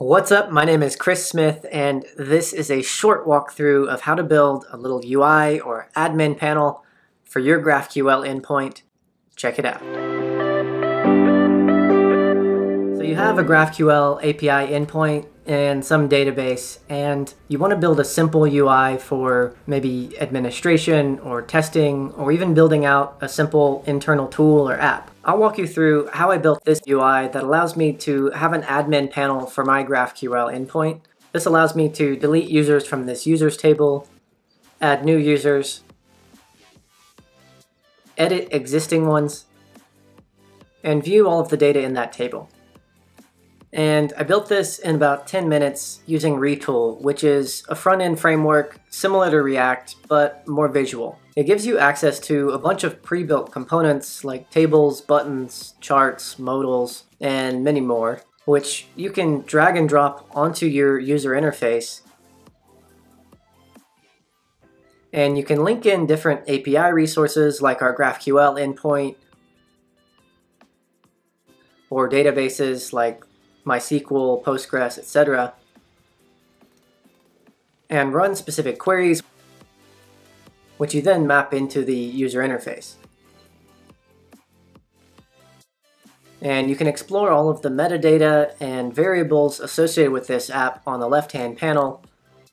What's up? My name is Chris Smith, and this is a short walkthrough of how to build a little UI or admin panel for your GraphQL endpoint. Check it out. So you have a GraphQL API endpoint and some database, and you want to build a simple UI for maybe administration or testing or even building out a simple internal tool or app. I'll walk you through how I built this UI that allows me to have an admin panel for my GraphQL endpoint. This allows me to delete users from this users table, add new users, edit existing ones, and view all of the data in that table. And I built this in about 10 minutes using Retool, which is a front-end framework similar to React, but more visual. It gives you access to a bunch of pre-built components like tables, buttons, charts, modals, and many more, which you can drag and drop onto your user interface. And you can link in different API resources like our GraphQL endpoint, or databases like MySQL, Postgres, etc. and run specific queries, which you then map into the user interface. And you can explore all of the metadata and variables associated with this app on the left-hand panel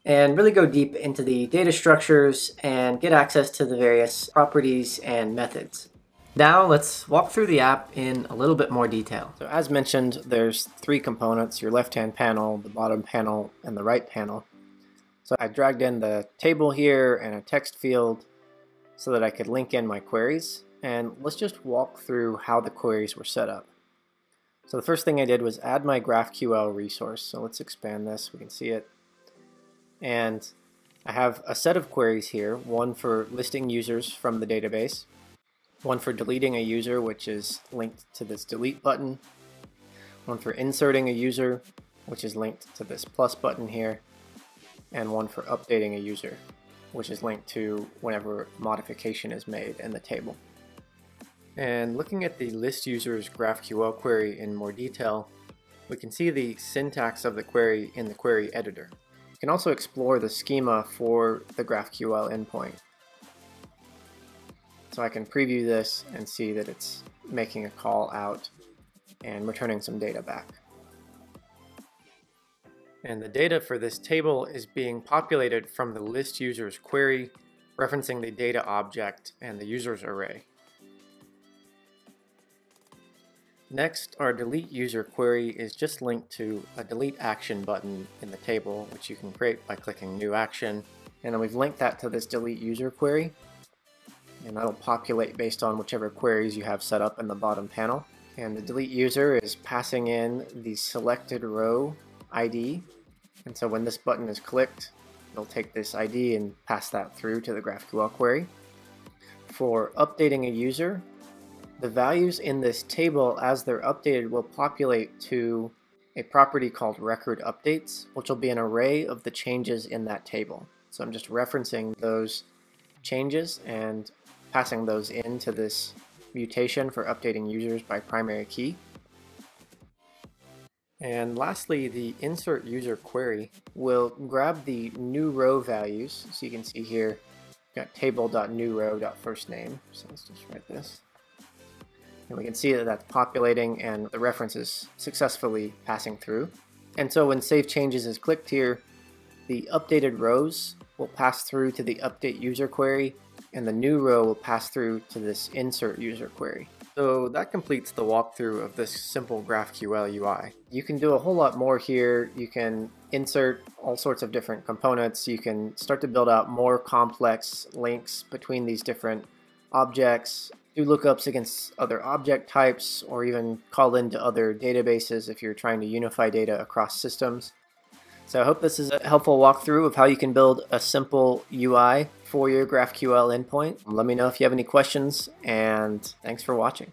and really go deep into the data structures and get access to the various properties and methods. Now let's walk through the app in a little bit more detail. So as mentioned, there's three components, your left-hand panel, the bottom panel, and the right panel. So I dragged in the table here and a text field so that I could link in my queries. And let's just walk through how the queries were set up. So the first thing I did was add my GraphQL resource. So let's expand this, we can see it. And I have a set of queries here, one for listing users from the database, one for deleting a user, which is linked to this delete button, one for inserting a user, which is linked to this plus button here, and one for updating a user, which is linked to whenever modification is made in the table. And looking at the list users GraphQL query in more detail, we can see the syntax of the query in the query editor. You can also explore the schema for the GraphQL endpoint. So I can preview this and see that it's making a call out and returning some data back. And the data for this table is being populated from the list users query, referencing the data object and the users array. Next, our delete user query is just linked to a delete action button in the table, which you can create by clicking new action. And then we've linked that to this delete user query and that'll populate based on whichever queries you have set up in the bottom panel. And the delete user is passing in the selected row ID. And so when this button is clicked, it'll take this ID and pass that through to the GraphQL query. For updating a user, the values in this table as they're updated will populate to a property called record updates, which will be an array of the changes in that table. So I'm just referencing those changes and passing those into this mutation for updating users by primary key. And lastly, the insert user query will grab the new row values. So you can see here, got table.newRow.firstName. So let's just write this. And we can see that that's populating and the reference is successfully passing through. And so when Save Changes is clicked here, the updated rows will pass through to the update user query and the new row will pass through to this insert user query. So that completes the walkthrough of this simple GraphQL UI. You can do a whole lot more here. You can insert all sorts of different components. You can start to build out more complex links between these different objects, do lookups against other object types, or even call into other databases if you're trying to unify data across systems. So I hope this is a helpful walkthrough of how you can build a simple UI for your GraphQL endpoint. Let me know if you have any questions, and thanks for watching.